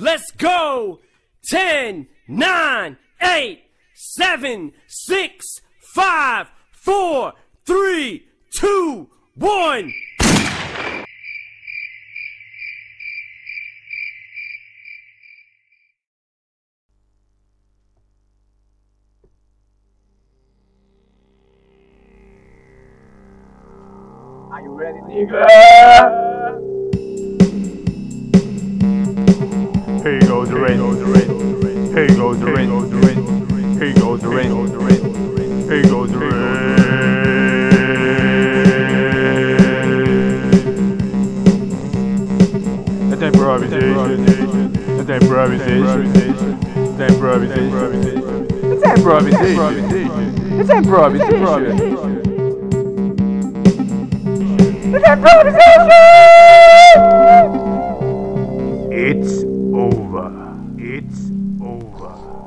Let's go! 10, 9, 8, 7, 6, 5, 4, 3, 2, 1. Are you ready, nigga? Rain. Here goes the rain. Here goes the rain. Here goes the rain. That's improvisation. That's improvisation. That's improvisation. That's improvisation. That's improvisation. It's over. It's over.